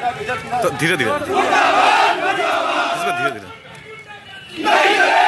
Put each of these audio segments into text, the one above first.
धीरे धीरे धीरे धीरे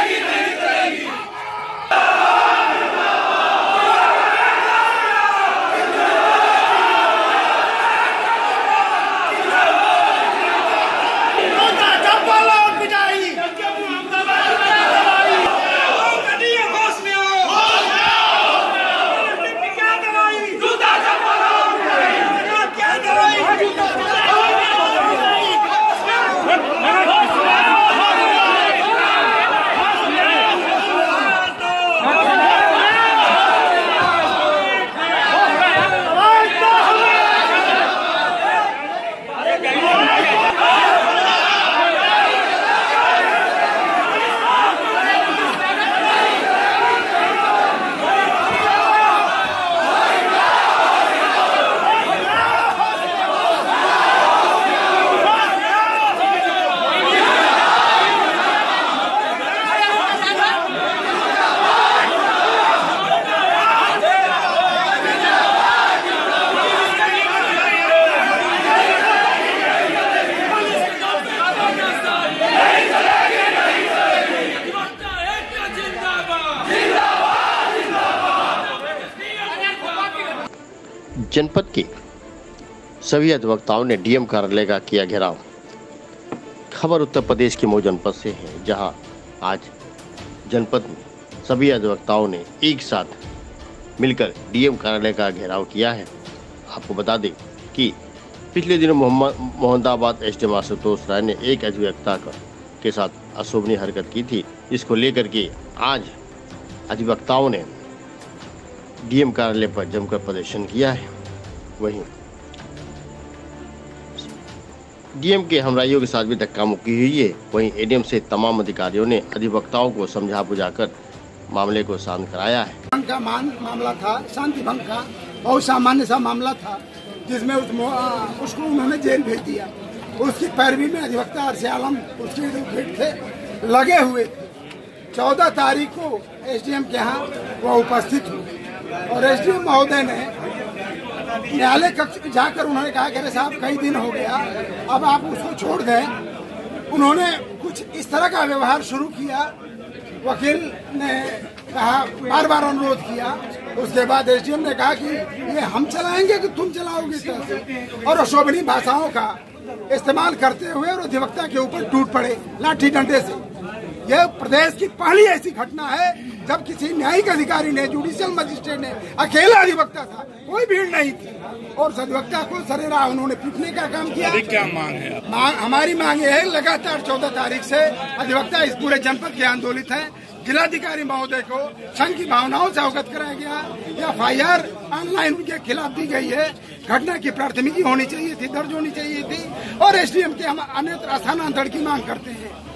जनपद के सभी अधिवक्ताओं ने डीएम कार्यालय का किया घेराव। खबर उत्तर प्रदेश के मऊ जनपद से है, जहाँ आज जनपद में सभी अधिवक्ताओं ने एक साथ मिलकर डीएम कार्यालय का घेराव किया है। आपको बता दें कि पिछले दिनों मोहम्मद, मोहम्मदाबाद एस डी आशुतोष राय ने एक अधिवक्ता का, के साथ अशोभनीय हरकत की थी। इसको लेकर के आज अधिवक्ताओं ने डीएम कार्यालय पर जमकर प्रदर्शन किया है। वहीं। डीएम के हमराइयों के साथ भी धक्का मुक्की हुई है। वहीं एडीएम से तमाम अधिकारियों ने अधिवक्ताओं को समझा बुझाकर मामले को शांत कराया है। का मान मामला था, शांति भंग का, बहुत सामान्य सा मामला था, जिसमें उस उसको उन्होंने जेल भेज दिया। उसकी पैरवी में अधिवक्ता अरसे आलम उसके एडवोकेट थे, लगे हुए थे। चौदह तारीख को एसडीएम के यहाँ वह उपस्थित हुए। और एसडीएम महोदय ने न्यायालय कक्ष में जाकर उन्होंने कहा कि अरे साहब, कई दिन हो गया, अब आप उसको छोड़ दें। उन्होंने कुछ इस तरह का व्यवहार शुरू किया। वकील ने कहा बार बार अनुरोध किया। उसके बाद एसडीएम ने कहा कि ये हम चलाएँगे कि तुम चलाओगे तरह और अशोभनीय भाषाओं का इस्तेमाल करते हुए और अधिवक्ता के ऊपर टूट पड़े लाठी डंडे से। यह प्रदेश की पहली ऐसी घटना है जब किसी न्यायिक अधिकारी ने जुडिशियल मजिस्ट्रेट ने अकेला अधिवक्ता था कोई भीड़ नहीं थी। और उस अधिवक्ता को सरेरा उन्होंने पीटने का काम किया। क्या मांग है मांग हमारी मांग ये है लगातार चौदह तारीख से अधिवक्ता इस पूरे जनपद के आंदोलित है। जिलाधिकारी महोदय को संघ की भावनाओं से अवगत कराया गया। एफ़ आई आर ऑनलाइन उनके खिलाफ दी गई है। घटना की प्राथमिकी होनी चाहिए थी दर्ज होनी चाहिए थी। और एसडीएम के हम अन्यत्र स्थानांतरण की मांग करते हैं।